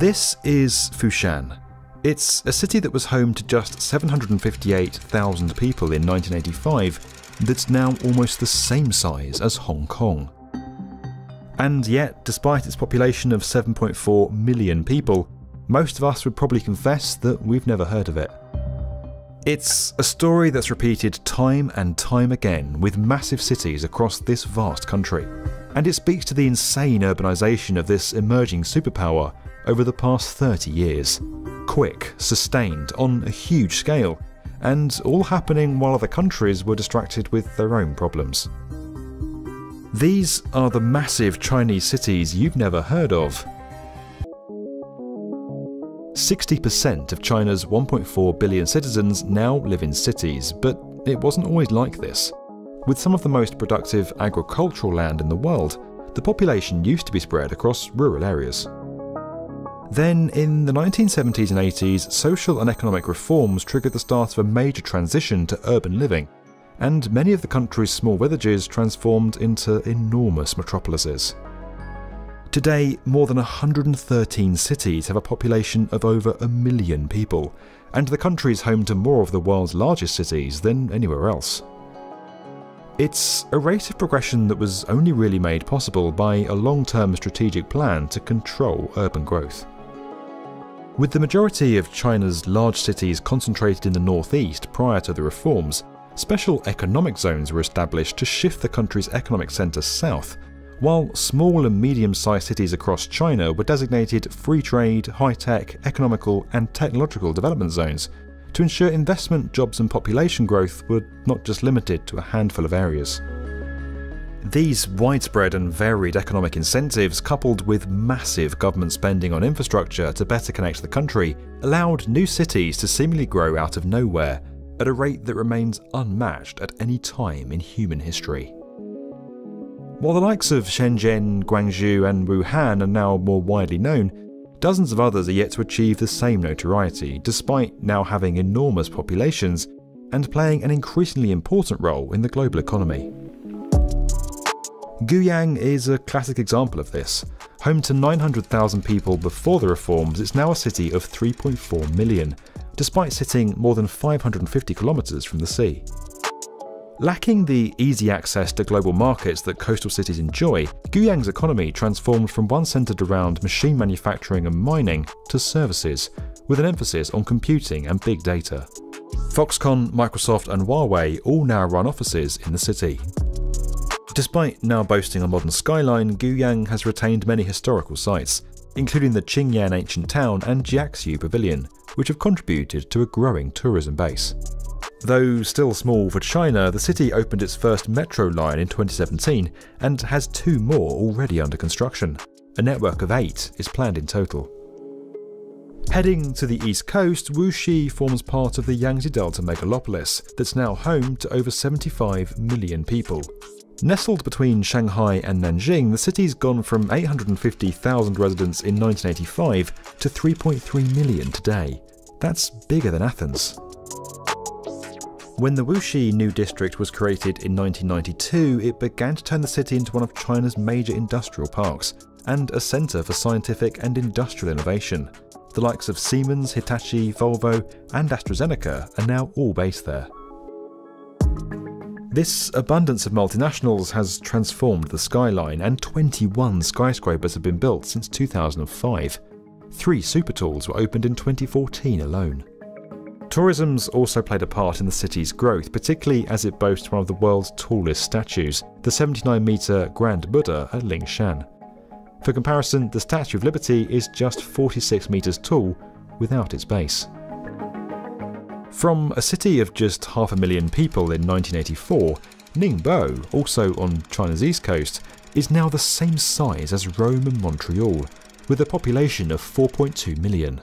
This is Foshan. It's a city that was home to just 758,000 people in 1985 that's now almost the same size as Hong Kong. And yet, despite its population of 7.4 million people, most of us would probably confess that we've never heard of it. It's a story that's repeated time and time again with massive cities across this vast country, and it speaks to the insane urbanisation of this emerging superpower over the past 30 years. Quick, sustained, on a huge scale, and all happening while other countries were distracted with their own problems. These are the massive Chinese cities you've never heard of, 60% of China's 1.4 billion citizens now live in cities, but it wasn't always like this. With some of the most productive agricultural land in the world, the population used to be spread across rural areas. Then, in the 1970s and 80s, social and economic reforms triggered the start of a major transition to urban living, and many of the country's small villages transformed into enormous metropolises. Today, more than 113 cities have a population of over a million people, and the country is home to more of the world's largest cities than anywhere else. It's a rate of progression that was only really made possible by a long term strategic plan to control urban growth. With the majority of China's large cities concentrated in the northeast prior to the reforms, special economic zones were established to shift the country's economic centre south while small and medium sized cities across China were designated free trade, high tech, economical, and technological development zones to ensure investment, jobs, and population growth were not just limited to a handful of areas. These widespread and varied economic incentives, coupled with massive government spending on infrastructure to better connect the country, allowed new cities to seemingly grow out of nowhere at a rate that remains unmatched at any time in human history. While the likes of Shenzhen, Guangzhou, and Wuhan are now more widely known, dozens of others are yet to achieve the same notoriety, despite now having enormous populations and playing an increasingly important role in the global economy. Guiyang is a classic example of this. Home to 900,000 people before the reforms, it's now a city of 3.4 million, despite sitting more than 550 kilometres from the sea. Lacking the easy access to global markets that coastal cities enjoy, Guiyang's economy transformed from one centered around machine manufacturing and mining to services, with an emphasis on computing and big data. Foxconn, Microsoft, and Huawei all now run offices in the city. Despite now boasting a modern skyline, Guiyang has retained many historical sites, including the Qingyan ancient town and Jiaxiu Pavilion, which have contributed to a growing tourism base. Though still small for China, the city opened its first metro line in 2017 and has two more already under construction. A network of eight is planned in total. Heading to the east coast, Wuxi forms part of the Yangtze Delta megalopolis that's now home to over 75 million people. Nestled between Shanghai and Nanjing, the city's gone from 850,000 residents in 1985 to 3.3 million today. That's bigger than Athens. When the Wuxi new district was created in 1992, it began to turn the city into one of China's major industrial parks and a centre for scientific and industrial innovation. The likes of Siemens, Hitachi, Volvo, and AstraZeneca are now all based there. This abundance of multinationals has transformed the skyline, and 21 skyscrapers have been built since 2005. Three super supertalls were opened in 2014 alone. Tourism's also played a part in the city's growth, particularly as it boasts one of the world's tallest statues, the 79 metre Grand Buddha at Lingshan. For comparison, the Statue of Liberty is just 46 metres tall without its base. From a city of just half a million people in 1984, Ningbo, also on China's east coast, is now the same size as Rome and Montreal, with a population of 4.2 million.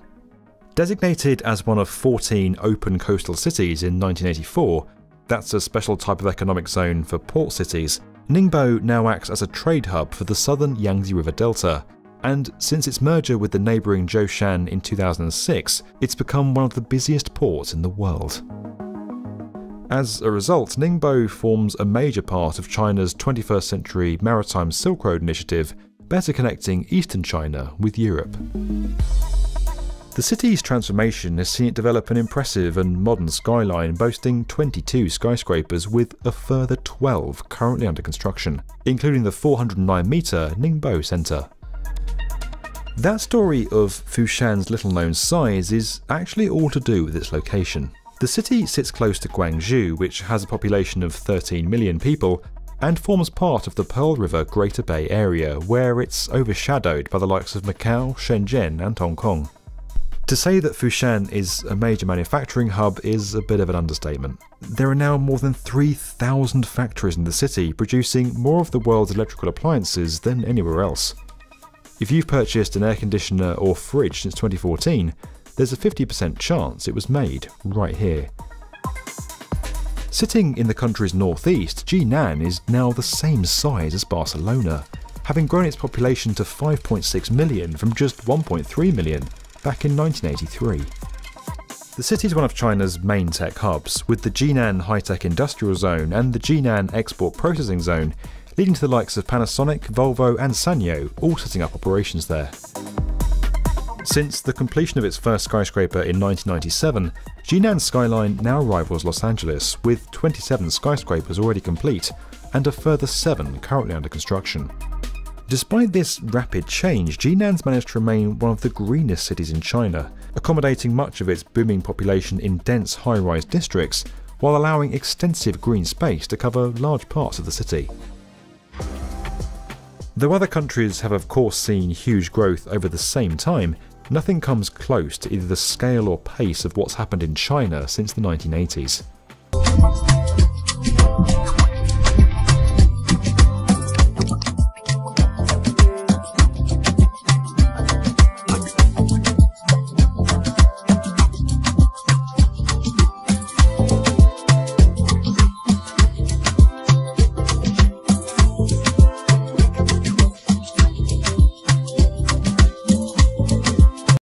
Designated as one of 14 open coastal cities in 1984, that's a special type of economic zone for port cities, Ningbo now acts as a trade hub for the southern Yangtze River Delta, and since its merger with the neighbouring Zhoushan in 2006, it's become one of the busiest ports in the world. As a result, Ningbo forms a major part of China's 21st century Maritime Silk Road initiative, better connecting eastern China with Europe. The city's transformation has seen it develop an impressive and modern skyline boasting 22 skyscrapers with a further 12 currently under construction, including the 409 metre Ningbo Centre. That story of Foshan's little known size is actually all to do with its location. The city sits close to Guangzhou, which has a population of 13 million people, and forms part of the Pearl River Greater Bay Area, where it's overshadowed by the likes of Macau, Shenzhen, and Hong Kong. To say that Foshan is a major manufacturing hub is a bit of an understatement. There are now more than 3,000 factories in the city producing more of the world's electrical appliances than anywhere else. If you've purchased an air conditioner or fridge since 2014, there's a 50% chance it was made right here. Sitting in the country's northeast, Jinan is now the same size as Barcelona, having grown its population to 5.6 million from just 1.3 million back in 1983. The city is one of China's main tech hubs, with the Jinan High Tech Industrial Zone and the Jinan Export Processing Zone, leading to the likes of Panasonic, Volvo, and Sanyo all setting up operations there. Since the completion of its first skyscraper in 1997, Jinan's skyline now rivals Los Angeles, with 27 skyscrapers already complete and a further 7 currently under construction. Despite this rapid change, Jinan's managed to remain one of the greenest cities in China, accommodating much of its booming population in dense high rise districts while allowing extensive green space to cover large parts of the city. Though other countries have of course seen huge growth over the same time, nothing comes close to either the scale or pace of what's happened in China since the 1980s.